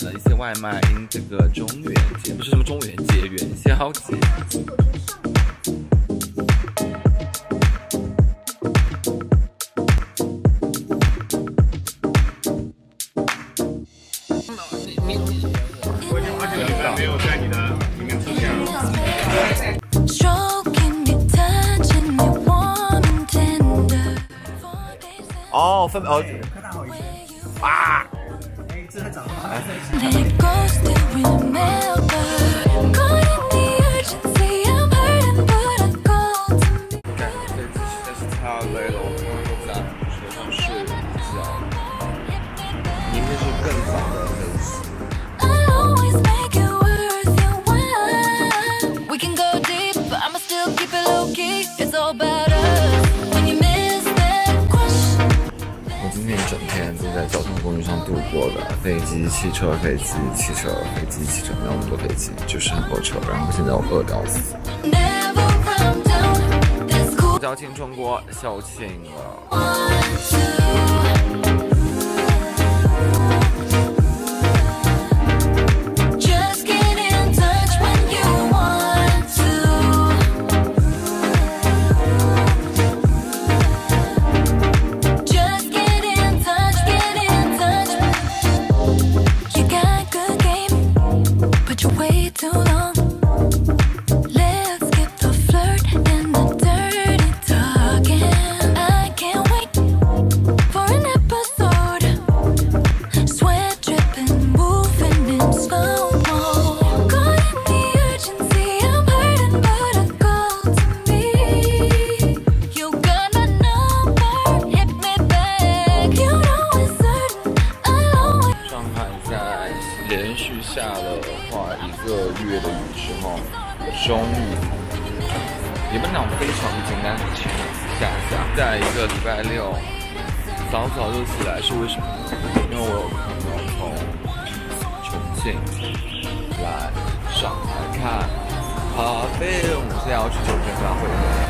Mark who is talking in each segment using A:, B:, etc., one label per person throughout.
A: 点了一些外卖，因这个中元节不是什么中元节，元宵节。哦，分哦，
B: 啊！it go, still remember. Caught in the urgency, I'm hurting, but I go to me.
A: 感觉这次实在是太累了，我刚刚都在车上睡了一觉。明天是更早的在交通工具上度过的，飞机、汽车、飞机、汽车、飞机、汽车，没有那么多飞机，就是很多车。然后现在我饿得要死。交进中国校庆了，
B: too long.
A: 续下了快一个月的雨之后，终于也不能讲非常简单的晴下下，在一个礼拜六早早就起来是为什么？呢？因为我有朋友从重庆来上海看。咖啡，我们现在要去酒店跟他会。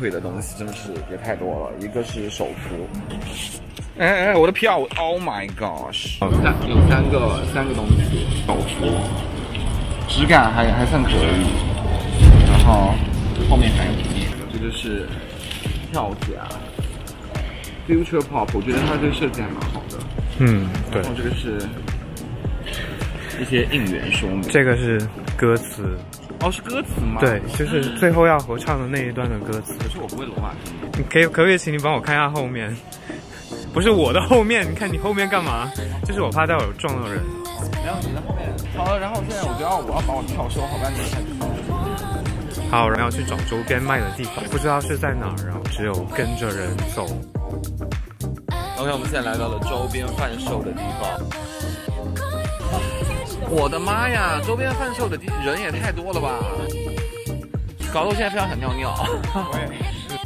A: 会的东西真的是也太多了，一个是手幅，哎哎，我的票，Oh my gosh，有三有三个三个东西，手幅，质感还还算可以，然后后面还有一面，这个是票夹，Future Pop，我觉得它这个设计还蛮好的，
C: 嗯，对
A: 然，后这个是一些应援说明，
C: 这个是歌词，
A: 哦是歌词吗？
C: 对，就是最后要合唱的那一段的歌词。
A: 可是我不会罗马拼音。
C: 你可以可不可以请你帮我看一下后面？不是我的后面，你看你后面干嘛？就是我怕待会儿撞到人。
A: 然后你在后面，好了，然后现在我觉得我要把我的票收好，不然你看。
C: 好，然后要去找周边卖的地方，不知道是在哪儿，然后只有跟着人走。
A: OK，我们现在来到了周边贩售的地方。我的妈呀，周边贩售的人也太多了吧！搞得我现在非常想尿尿。我也是